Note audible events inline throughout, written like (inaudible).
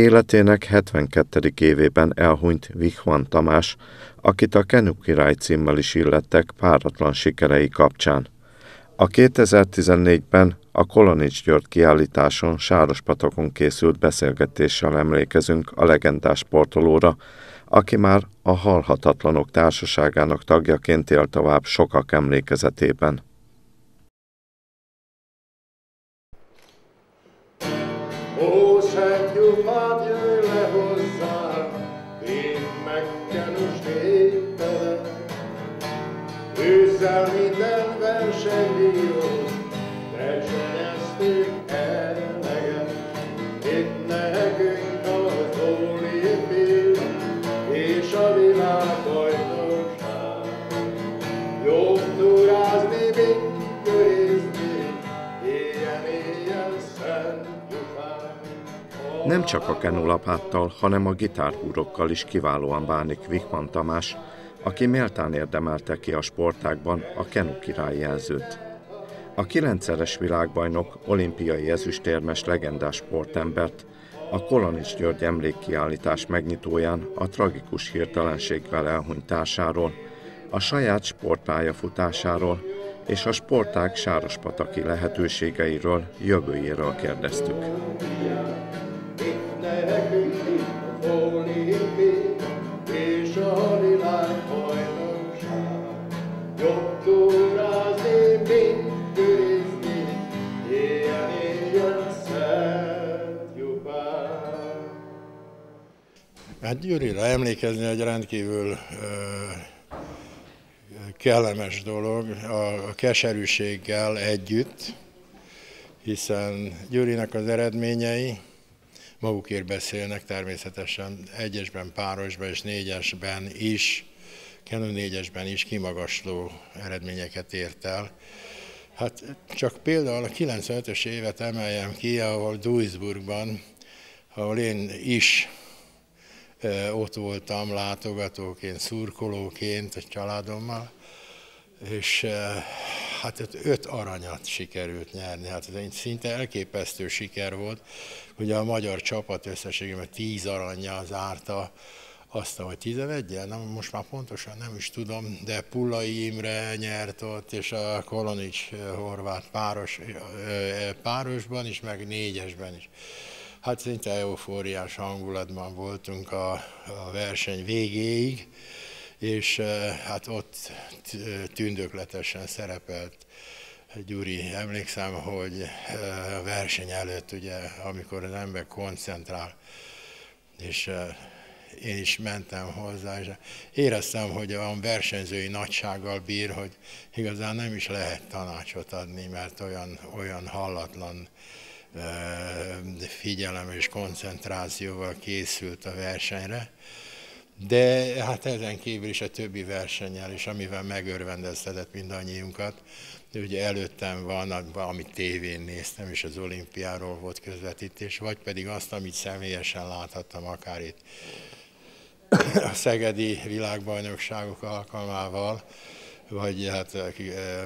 Életének 72. évében elhunyt Vichvan Tamás, akit a Kenu király címmel is illettek páratlan sikerei kapcsán. A 2014-ben a Kolonics György kiállításon Sárospatokon készült beszélgetéssel emlékezünk a legendás sportolóra, aki már a Halhatatlanok Társaságának tagjaként él tovább sokak emlékezetében. Nem csak a kenulapáttal, hanem a gitárhúrokkal is kiválóan bánik Vikman Tamás, aki méltán érdemelte ki a sportákban a kenu király jelzőt. A kilencszeres világbajnok, olimpiai ezüstérmes legendás sportembert a Kolonics György emlékkiállítás megnyitóján a tragikus hirtelenségvel elhunyt társáról, a saját sportpályafutásáról és a sportág sárospataki lehetőségeiről, jövőjéről kérdeztük. Hát Gyurira emlékezni egy rendkívül kellemes dolog, a keserűséggel együtt, hiszen Gyurinak az eredményei magukért beszélnek természetesen egyesben, párosban és négyesben is, Canon négyesben is kimagasló eredményeket ért el. Hát csak például a 95-ös évet emeljem ki, ahol Duisburgban, ahol én is ott voltam látogatóként, szurkolóként a családommal, és hát öt aranyat sikerült nyerni. Hát ez egy szinte elképesztő siker volt. Ugye a magyar csapat összességében tíz aranya zárta azt, hogy 11 -el, nem, most már pontosan nem is tudom, de Pullai Imre nyert ott, és a Kolonics horvát páros, párosban is, meg négyesben is. Hát szinte eufóriás hangulatban voltunk a, a verseny végéig, és eh, hát ott tündökletesen szerepelt Gyuri. Emlékszem, hogy eh, a verseny előtt, ugye, amikor az ember koncentrál, és eh, én is mentem hozzá, és éreztem, hogy a versenyzői nagysággal bír, hogy igazán nem is lehet tanácsot adni, mert olyan, olyan hallatlan figyelem és koncentrációval készült a versenyre, de hát ezen kívül is a többi versennyel is, amivel megörvendeztetett mindannyiunkat. Ugye előttem van, amit tévén néztem, és az olimpiáról volt közvetítés, vagy pedig azt, amit személyesen láthattam akár itt a szegedi világbajnokságok alkalmával, vagy hát eh,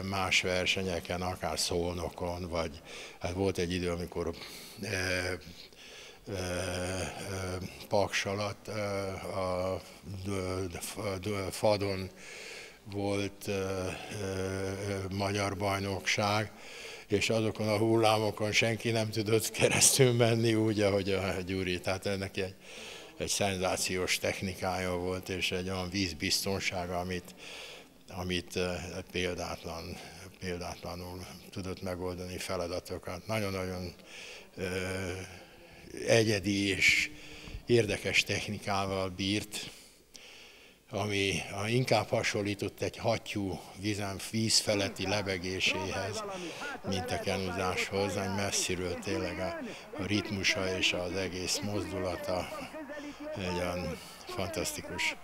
más versenyeken, akár szolnokon, vagy hát volt egy idő, amikor e, e, Paks alatt a Fadon volt magyar bajnokság, és azokon a hullámokon senki nem tudott keresztül menni úgy, ahogy a Gyuri. Tehát ennek egy, egy szenzációs technikája volt, és egy olyan vízbiztonsága, amit, amit példátlan, példátlanul tudott megoldani feladatokat. Nagyon-nagyon egyedi és érdekes technikával bírt, ami inkább hasonlított egy hattyú víz feletti lebegéséhez, mint a kenuzáshoz, egy messziről tényleg a, a ritmusa és az egész mozdulata egy olyan fantasztikus,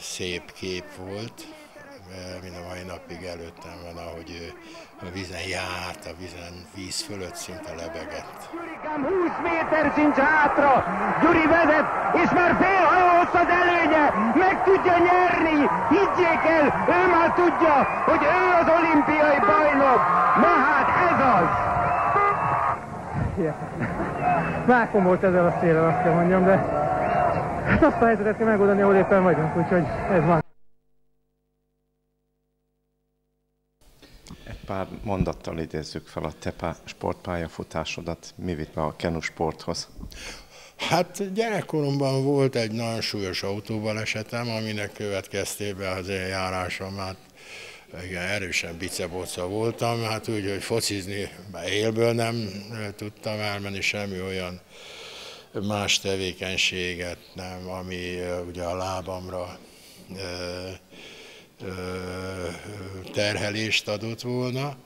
szép kép volt mind a mai napig előttem van, ahogy ő a vízen járt, a vízen víz fölött szinte lebegett. Gyurikám 20 méter sincs hátra, Gyuri vezet, és már fél hajó az előnye, meg tudja nyerni, higgyék el, ő már tudja, hogy ő az olimpiai bajnok, na hát ez az! mákom volt ezzel a szélel, azt kell mondjam, de hát azt a helyzetet kell megoldani, ahol éppen vagyunk, úgyhogy ez van. Pár mondattal idézzük fel a te sportpályafutásodat. Mi vitt be a kenu sporthoz? Hát gyerekkoromban volt egy nagyon súlyos autóbalesetem, aminek következtében az én járásom, hát igen, erősen biceboca voltam, hát úgy, hogy focizni élből nem tudtam elmenni semmi olyan más tevékenységet, nem, ami ugye a lábamra terhelést adott volna.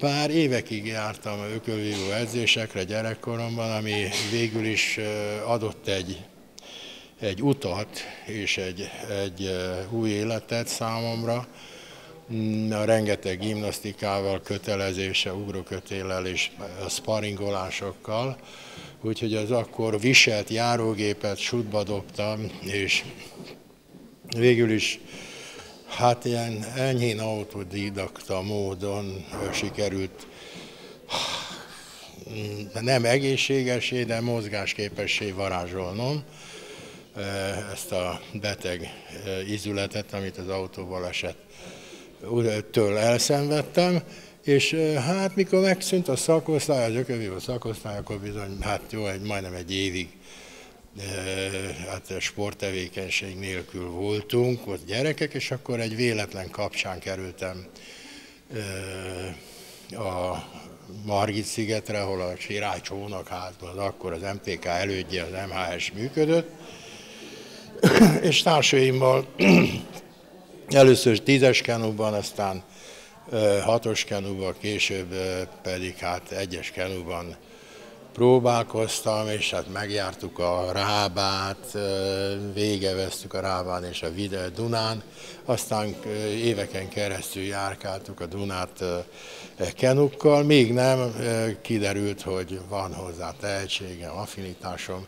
Bár évekig jártam ökölvívó edzésekre gyerekkoromban, ami végül is adott egy, egy utat és egy, egy új életet számomra, mm, a rengeteg gimnasztikával, kötelezése, ugrókötéllel és sparingolásokkal, úgyhogy az akkor viselt járógépet sútba dobtam, és végül is Hát ilyen enyhén autodidakta módon sikerült nem egészségesé, de mozgásképessé varázsolnom ezt a beteg izületet, amit az autóbaleset től elszenvedtem, és hát mikor megszűnt a szakosztály, az ökövívó szakosztály, akkor bizony, hát jó, egy, majdnem egy évig hát sporttevékenység nélkül voltunk, ott gyerekek, és akkor egy véletlen kapcsán kerültem a Margit szigetre, ahol a Sirály csónakházban, akkor az MTK elődje, az MHS működött, (clears throat) és társaimmal (clears throat) először tízes kenúban, aztán hatos kenúban, később pedig hát egyes kenúban próbálkoztam, és hát megjártuk a Rábát, végeveztük a Rábán és a Vide Dunán, aztán éveken keresztül járkáltuk a Dunát kenukkal, még nem kiderült, hogy van hozzá tehetségem, affinitásom,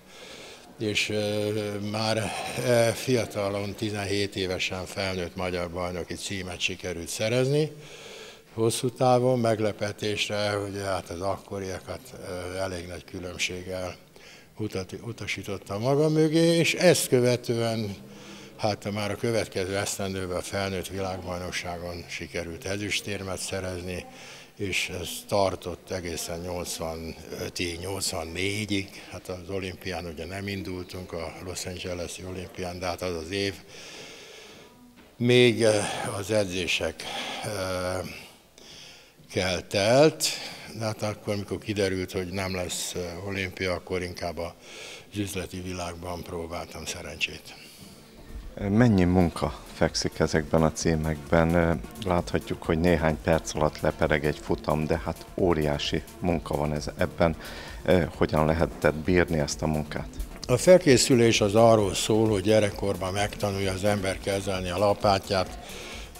és már fiatalon, 17 évesen felnőtt magyar bajnoki címet sikerült szerezni, hosszú távon meglepetésre, hogy hát az akkoriakat elég nagy különbséggel utasította maga mögé, és ezt követően hát már a következő esztendőben a felnőtt világbajnokságon sikerült ezüstérmet szerezni, és ez tartott egészen 85-ig, 84-ig, hát az olimpián ugye nem indultunk, a Los Angeles-i olimpián, de hát az az év. Még az edzések kell telt, de hát akkor, amikor kiderült, hogy nem lesz olimpia, akkor inkább az üzleti világban próbáltam szerencsét. Mennyi munka fekszik ezekben a címekben? Láthatjuk, hogy néhány perc alatt lepereg egy futam, de hát óriási munka van ez ebben. Hogyan lehetett bírni ezt a munkát? A felkészülés az arról szól, hogy gyerekkorban megtanulja az ember kezelni a lapátját,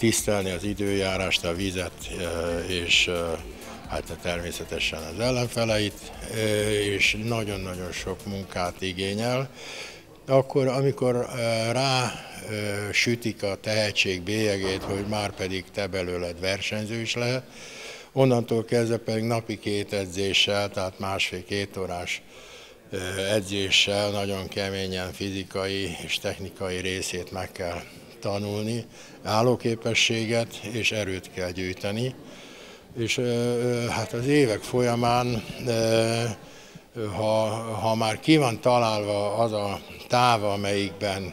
tisztelni az időjárást, a vizet, és hát természetesen az ellenfeleit, és nagyon-nagyon sok munkát igényel. Akkor, amikor rá sütik a tehetség bélyegét, hogy már pedig te belőled versenyző is lehet, onnantól kezdve pedig napi két edzéssel, tehát másfél-két órás edzéssel nagyon keményen fizikai és technikai részét meg kell tanulni, állóképességet és erőt kell gyűjteni. És hát az évek folyamán, ha, ha már ki van találva az a táv, amelyikben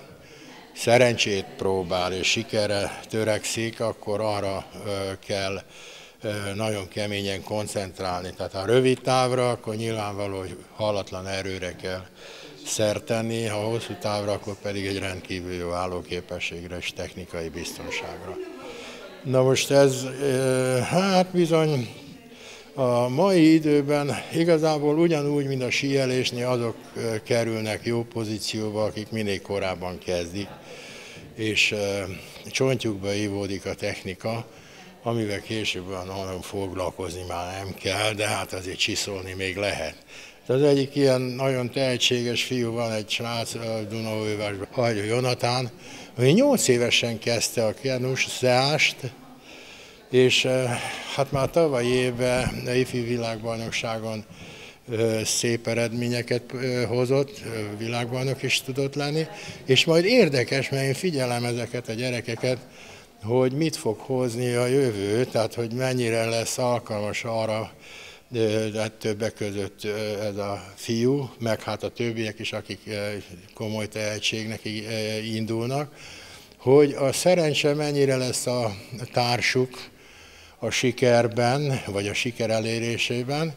szerencsét próbál és sikerre törekszik, akkor arra kell nagyon keményen koncentrálni. Tehát a rövid távra, akkor nyilvánvaló, hogy hallatlan erőre kell szert tenni, ha hosszú távra, akkor pedig egy rendkívül jó állóképességre és technikai biztonságra. Na most ez, hát bizony a mai időben igazából ugyanúgy, mint a síelésnél azok kerülnek jó pozícióba, akik minél korábban kezdik, és csontjukba ívódik a technika, amivel később nagyon foglalkozni már nem kell, de hát azért csiszolni még lehet. Az egyik ilyen nagyon tehetséges fiú van, egy srác Dunaújvásban, Hagyó Jonatán, ami nyolc évesen kezdte a kenus szeást, és hát már tavaly évben a ifi világbajnokságon szép eredményeket hozott, világbajnok is tudott lenni, és majd érdekes, mert én figyelem ezeket a gyerekeket, hogy mit fog hozni a jövő, tehát hogy mennyire lesz alkalmas arra, hát többek között ez a fiú, meg hát a többiek is, akik komoly tehetségnek indulnak, hogy a szerencse mennyire lesz a társuk a sikerben, vagy a siker elérésében,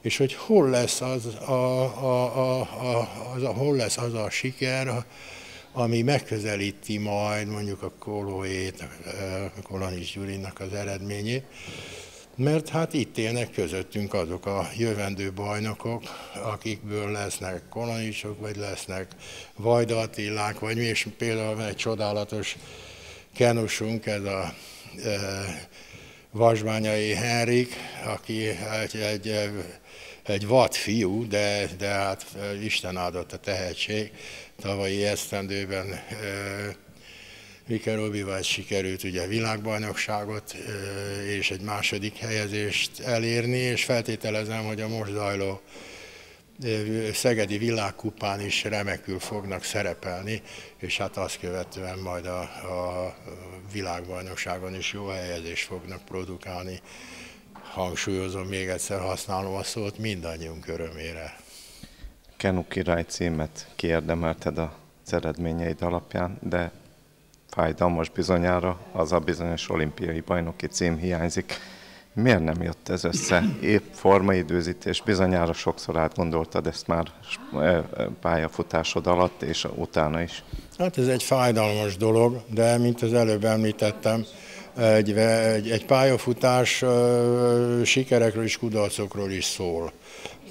és hogy hol lesz az a, a, a, a, az a, hol lesz az a siker, ami megközelíti majd mondjuk a Kolóét, Kolonics Gyurinak az eredményét, mert hát itt élnek közöttünk azok a jövendő bajnokok, akikből lesznek kolonicsok, vagy lesznek Vajda Attilák, vagy mi, és például egy csodálatos kenusunk, ez a e, Vasbányai Henrik, aki egy, egy, egy vad fiú, de, de hát Isten áldott a tehetség. Tavalyi esztendőben e, Mike Robival sikerült ugye világbajnokságot és egy második helyezést elérni, és feltételezem, hogy a most zajló Szegedi világkupán is remekül fognak szerepelni, és hát azt követően majd a, a világbajnokságon is jó helyezést fognak produkálni. Hangsúlyozom, még egyszer használom a szót mindannyiunk örömére. Kenu király címet kiérdemelted az eredményeid alapján, de fájdalmas bizonyára, az a bizonyos olimpiai bajnoki cím hiányzik. Miért nem jött ez össze? Épp formaidőzítés, bizonyára sokszor átgondoltad ezt már e, e, pályafutásod alatt, és utána is. Hát ez egy fájdalmas dolog, de mint az előbb említettem, egy, egy, egy pályafutás sikerekről és kudarcokról is szól.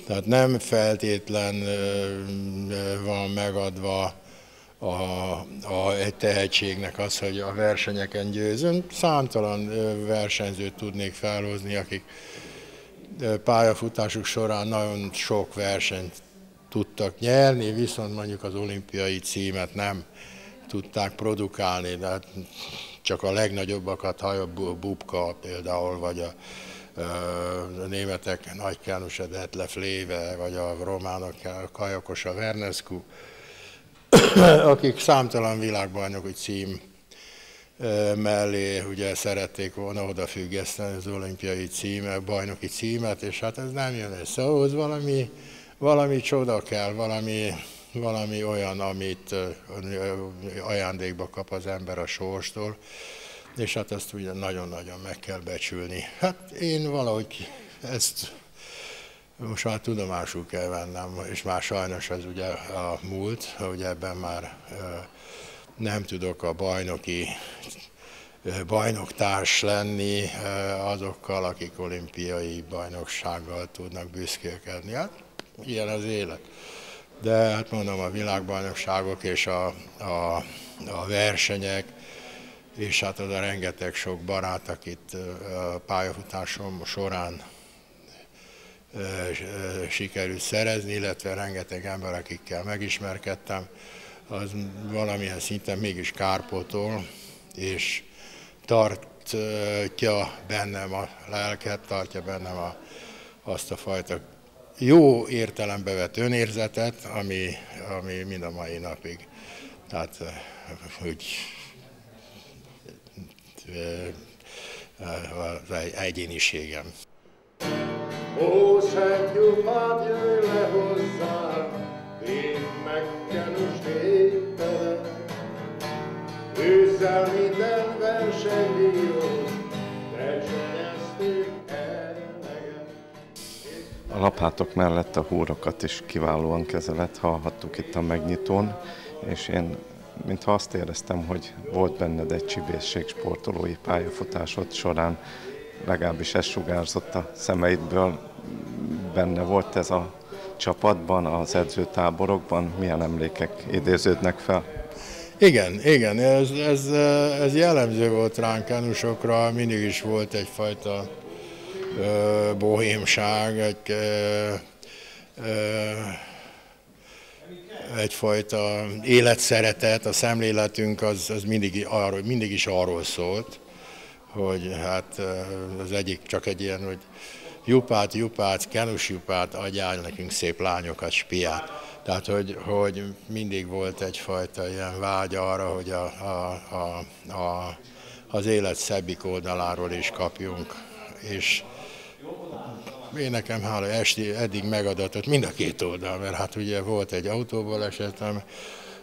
Tehát nem feltétlen van megadva a, a, egy tehetségnek az, hogy a versenyeken győzön. Számtalan versenyzőt tudnék felhozni, akik pályafutásuk során nagyon sok versenyt tudtak nyerni, viszont mondjuk az olimpiai címet nem tudták produkálni, de hát csak a legnagyobbakat, a Bubka például, vagy a, a németek Nagy Kánus Detlef Léve, vagy a románok Kajakos a Vernescu, (coughs) akik számtalan világbajnoki cím mellé ugye szerették volna odafüggeszteni az olimpiai címet, bajnoki címet, és hát ez nem jön össze. Ahhoz valami, valami csoda kell, valami, valami olyan, amit ajándékba kap az ember a sorstól, és hát ezt ugye nagyon-nagyon meg kell becsülni. Hát én valahogy ezt most már tudomásul kell vennem, és már sajnos ez ugye a múlt, hogy ebben már nem tudok a bajnoki bajnoktárs lenni azokkal, akik olimpiai bajnoksággal tudnak büszkélkedni. Hát ilyen az élet. De hát mondom, a világbajnokságok és a, a, a versenyek, és hát az a rengeteg sok barát, akit a pályafutásom során sikerült szerezni, illetve rengeteg ember, akikkel megismerkedtem, az valamilyen szinten mégis kárpótol, és tartja bennem a lelket, tartja bennem a, azt a fajta jó értelembe vett önérzetet, ami, ami mind a mai napig. Tehát, hogy az egyéniségem. Ó, Juhát, jöjj le hozzá, én megkenus néptelet. Őzzel minden eleget. A lapátok mellett a húrokat is kiválóan kezelet, hallhattuk itt a megnyitón, és én mintha azt éreztem, hogy volt benned egy csibészség sportolói pályafutásod során, legalábbis ez sugárzott a szemeidből. Benne volt ez a csapatban, az edzőtáborokban? Milyen emlékek idéződnek fel? Igen, igen, ez, ez, ez jellemző volt ránk kenusokra, mindig is volt egyfajta ö, bohémság, egy, ö, ö, egyfajta életszeretet, a szemléletünk az, az mindig, arról, mindig is arról szólt, hogy hát az egyik csak egy ilyen, hogy Jupát, Jupát, Kenus Jupát, adjál nekünk szép lányokat, spiát. Tehát, hogy, hogy mindig volt egyfajta ilyen vágy arra, hogy a, a, a, a, az élet szebbik oldaláról is kapjunk. És én nekem hála eddig megadatott mind a két oldal, mert hát ugye volt egy autóból esetem,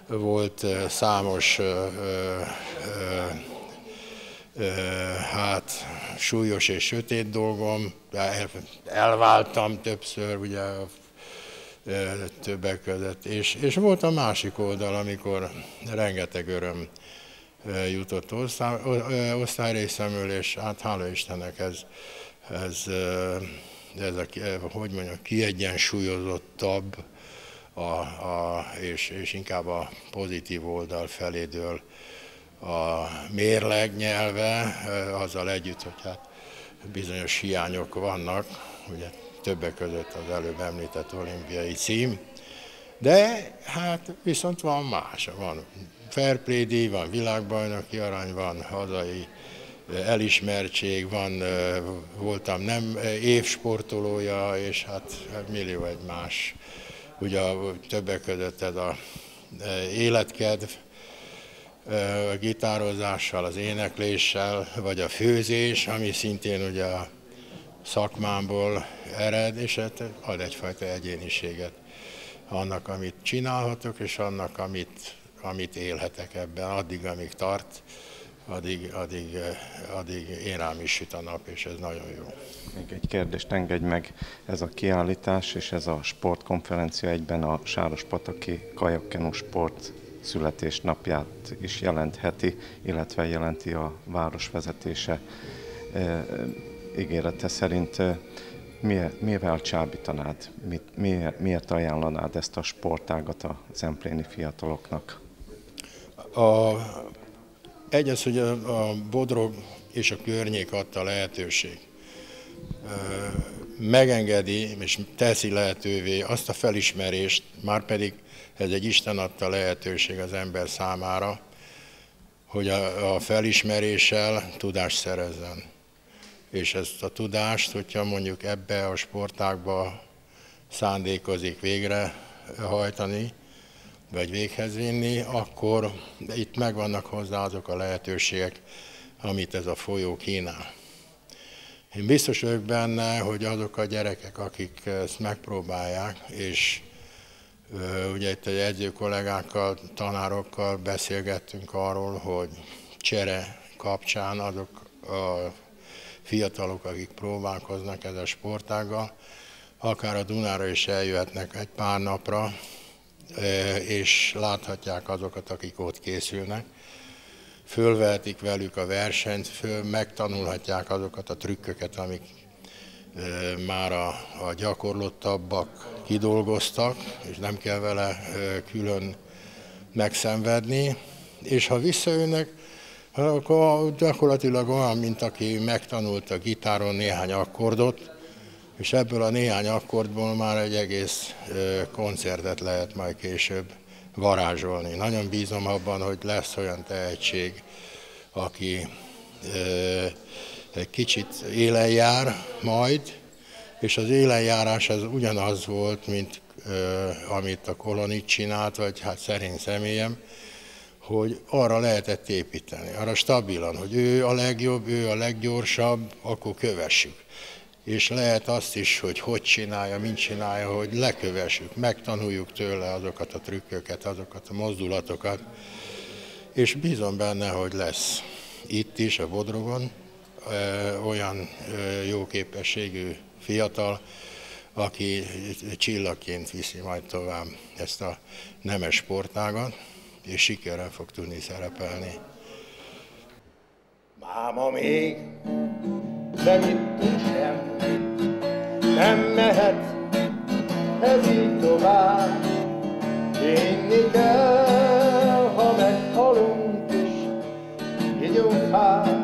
volt számos ö, ö, hát súlyos és sötét dolgom, el, elváltam többször, ugye többek között, és, és volt a másik oldal, amikor rengeteg öröm jutott osztály, osztályrészemről, és hát hála Istennek ez, ez, ez a, hogy mondjam, kiegyensúlyozottabb, a, a, és, és inkább a pozitív oldal felé dől a mérleg nyelve, azzal együtt, hogy hát bizonyos hiányok vannak, ugye többek között az előbb említett olimpiai cím, de hát viszont van más, van fair play díj, van világbajnoki arany, van hazai elismertség, van, voltam nem évsportolója, és hát millió egy más, ugye többek között ez a életkedv, a gitározással, az énekléssel, vagy a főzés, ami szintén ugye a szakmámból ered, és hát ad egyfajta egyéniséget annak, amit csinálhatok, és annak, amit, amit élhetek ebben, addig, amíg tart, addig, addig, addig én rám is süt a nap, és ez nagyon jó. Még egy kérdést engedj meg, ez a kiállítás és ez a sportkonferencia egyben a Sárospataki Kajakkenu Sport születésnapját is jelentheti, illetve jelenti a városvezetése ígérete szerint mivel csábítanád, mit, miért, miért ajánlanád ezt a sportágat a zempléni fiataloknak? A, egy az, hogy a, a Bodrog és a környék adta lehetőség. Megengedi és teszi lehetővé azt a felismerést, már pedig ez egy Isten adta lehetőség az ember számára, hogy a, a felismeréssel tudást szerezzen és ezt a tudást, hogyha mondjuk ebbe a sportákba szándékozik végre hajtani, vagy véghez vinni, akkor itt megvannak hozzá azok a lehetőségek, amit ez a folyó kínál. Én biztos vagyok benne, hogy azok a gyerekek, akik ezt megpróbálják, és ugye itt egy edző kollégákkal, tanárokkal beszélgettünk arról, hogy csere kapcsán azok a fiatalok, akik próbálkoznak ez a sportággal, akár a Dunára is eljöhetnek egy pár napra, és láthatják azokat, akik ott készülnek. Fölvehetik velük a versenyt, föl, megtanulhatják azokat a trükköket, amik már a, a gyakorlottabbak kidolgoztak, és nem kell vele külön megszenvedni. És ha visszajönnek, akkor gyakorlatilag olyan, mint aki megtanult a gitáron néhány akkordot, és ebből a néhány akkordból már egy egész koncertet lehet majd később varázsolni. Nagyon bízom abban, hogy lesz olyan tehetség, aki egy kicsit élen jár majd, és az élenjárás az ugyanaz volt, mint amit a kolonit csinált, vagy hát szerint személyem, hogy arra lehetett építeni, arra stabilan, hogy ő a legjobb, ő a leggyorsabb, akkor kövessük. És lehet azt is, hogy hogy csinálja, mint csinálja, hogy lekövessük, megtanuljuk tőle azokat a trükköket, azokat a mozdulatokat, és bízom benne, hogy lesz itt is, a Bodrogon, olyan jó képességű fiatal, aki csillagként viszi majd tovább ezt a nemes sportágat, és sikerrel fog tudni szerepelni. Máma még nem ittunk semmit, nem mehet ez így tovább. Inni kell, ha meghalunk is, vigyunk hát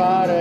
akkor